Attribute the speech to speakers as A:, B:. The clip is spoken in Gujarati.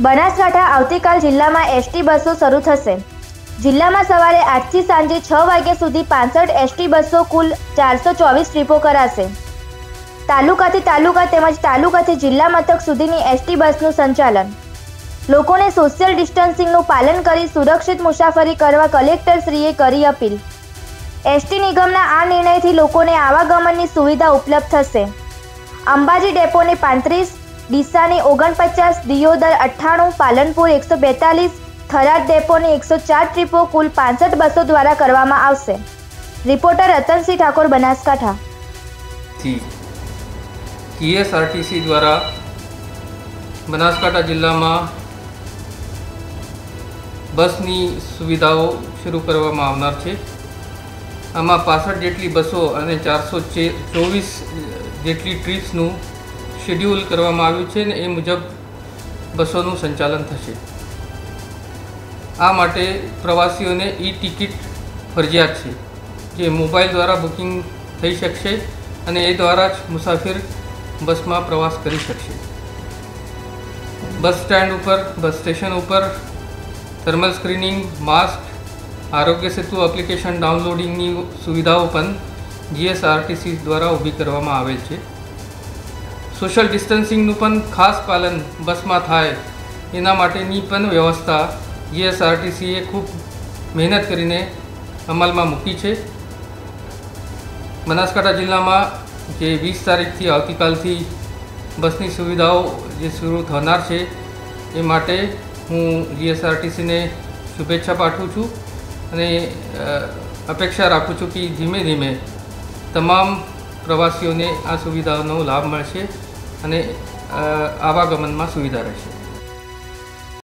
A: બનાસકાંઠા આવતીકાલ જિલ્લામાં એસટી બસો શરૂ થશે. જિલ્લામાં સવારે આઠથી સાંજે છ વાગ્યા સુધી પાંસઠ એસટી બસો કુલ ચારસો ચોવીસ ટ્રીપો કરાશે. તાલુકાથી તાલુકા તેમજ તાલુકાથી જિલ્લા મથક સુધીની એસટી બસનું સંચાલન. લોકોને સોશિયલ ડિસ્ટન્સિંગનું પાલન કરી સુરક્ષિત મુસાફરી કરવા કલેક્ટરશ્રીએ કરી અપીલ. એસટી નિગમના આ નિર્ણયથી લોકોને આવાગમનની સુવિધા ઉપલબ્ધ થશે. અંબાજી ડેપોની પાંત્રીસ ડીસાની ઓગણપચાસ દિયોદર અઠ્ઠાણું, પાલનપુર એકસો બેતાલીસ, થરાદ ડેપોની એકસો ચાર ટ્રીપો કુલ પાંસઠ બસો દ્વારા કરવામાં આવશે. રિપોર્ટર રતનસિંહ ઠાકોર, બનાસકાંઠા.
B: ટીએસઆરટીસી દ્વારા બનાસકાંઠા જિલ્લામાં બસની સુવિધાઓ શરૂ કરવામાં આવનાર છે. આમાં પાસઠ જેટલી બસો અને ચારસો ચોવીસ જેટલી ટ્રીપ્સનું શેડ્યુલ કરવામાં આવ્યું છે ને એ મુજબ બસોનું સંચાલન થશે. આ માટે પ્રવાસીઓને ઈ ટિકિટ ફરજિયાત છે, જે મોબાઈલ દ્વારા બુકિંગ થઈ શકશે અને એ દ્વારા જ મુસાફિર બસમાં પ્રવાસ કરી શકશે. બસ સ્ટેન્ડ ઉપર, બસ સ્ટેશન ઉપર thermal screening, mask, Aarogya Setu application ડાઉનલોડિંગની સુવિધાઓ પણ જીએસઆરટીસી દ્વારા ઊભી કરવામાં આવેલ છે. સોશિયલ ડિસ્ટન્સિંગનું પણ ખાસ પાલન બસમાં થાય. એના માટેની પણ વ્યવસ્થા જીએસઆરટીસીએ ખૂબ મહેનત કરીને અમલમાં મૂકી છે. બનાસકાંઠા જિલ્લામાં જે વીસ તારીખથી આવતીકાલથી બસની સુવિધાઓ જે શરૂ થનાર છે, એ માટે હું જીએસઆરટીસીને શુભેચ્છા પાઠવું છું અને અપેક્ષા રાખું છું કે ધીમે ધીમે તમામ પ્રવાસીઓને આ સુવિધાનો લાભ મળશે. અને આવાગમનમાં સુવિધા રહેશે.